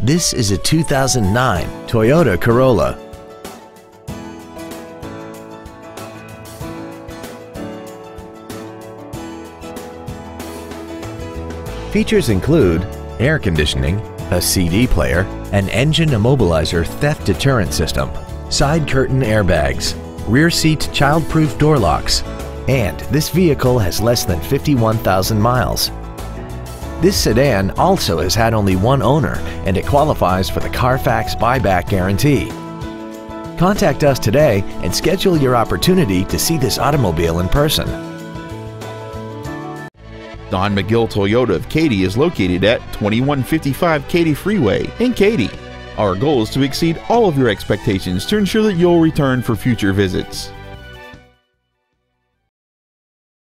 This is a 2009 Toyota Corolla. Features include air conditioning, a CD player, an engine immobilizer theft deterrent system, side curtain airbags, rear seat child-proof door locks, and this vehicle has less than 51,000 miles. This sedan also has had only one owner and it qualifies for the Carfax buyback guarantee. Contact us today and schedule your opportunity to see this automobile in person. Don McGill Toyota of Katy is located at 2155 Katy Freeway in Katy. Our goal is to exceed all of your expectations to ensure that you'll return for future visits.